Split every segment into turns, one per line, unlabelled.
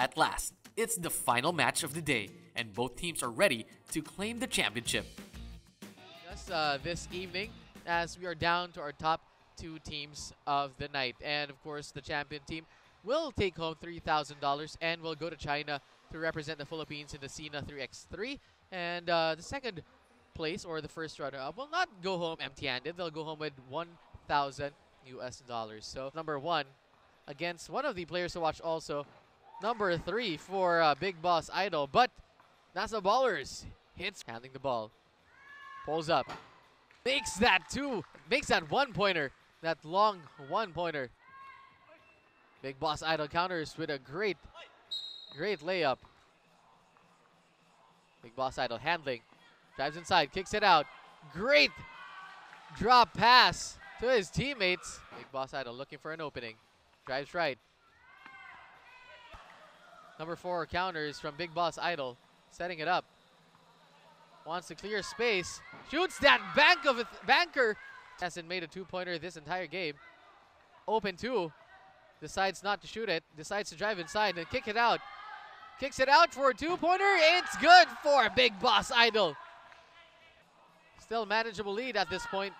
At last, it's the final match of the day, and both teams are ready to claim the championship.
Just uh, this evening, as we are down to our top two teams of the night. And of course, the champion team will take home $3,000 and will go to China to represent the Philippines in the Sina 3x3. And uh, the second place, or the first runner-up, will not go home empty-handed. They'll go home with 1,000 US dollars. So number one against one of the players to watch also. Number three for uh, Big Boss Idol. But NASA Ballers hits handling the ball. Pulls up. Makes that two. Makes that one pointer. That long one pointer. Big Boss Idol counters with a great, great layup. Big Boss Idol handling. Drives inside, kicks it out. Great drop pass to his teammates. Big Boss Idol looking for an opening. Drives right. Number four counters from Big Boss Idol. Setting it up. Wants to clear space. Shoots that bank of banker. Hasn't made a two-pointer this entire game. Open two. Decides not to shoot it. Decides to drive inside and kick it out. Kicks it out for a two-pointer. It's good for Big Boss Idol. Still manageable lead at this point.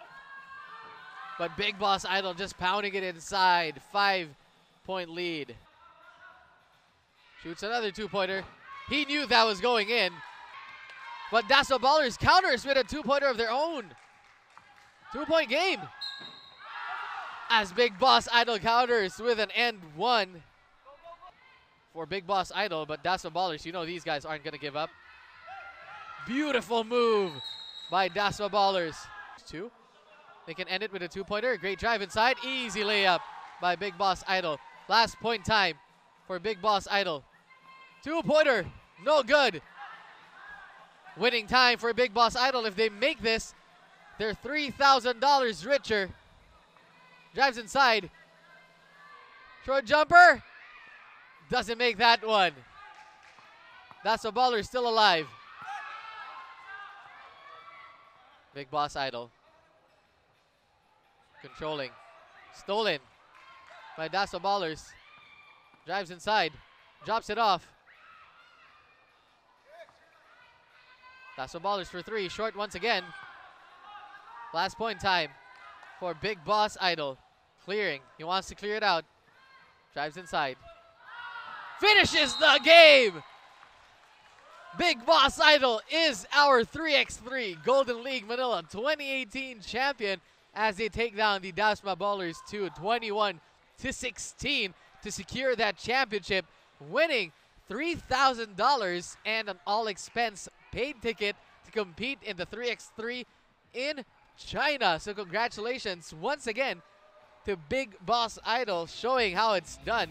But Big Boss Idol just pounding it inside. Five-point lead. Shoots another two-pointer. He knew that was going in. But Dasma Ballers counters with a two-pointer of their own. Two-point game. As Big Boss Idol counters with an end one for Big Boss Idol. But Dasma Ballers, you know these guys aren't going to give up. Beautiful move by Dasma Ballers. Two. They can end it with a two-pointer. Great drive inside. Easy layup by Big Boss Idol. Last point time for Big Boss Idol. Two-pointer. No good. Winning time for a Big Boss Idol. If they make this, they're $3,000 richer. Drives inside. Short jumper. Doesn't make that one. That's a baller still alive. Big Boss Idol. Controlling. Stolen by Dasma Ballers. Drives inside. Drops it off. Ballers for three. Short once again. Last point time for Big Boss Idol. Clearing. He wants to clear it out. Drives inside. Finishes the game! Big Boss Idol is our 3x3 Golden League Manila 2018 champion as they take down the Dasma Ballers to 21 to 16 to secure that championship, winning $3,000 and an all expense paid ticket to compete in the 3x3 in China. So congratulations once again to Big Boss Idol showing how it's done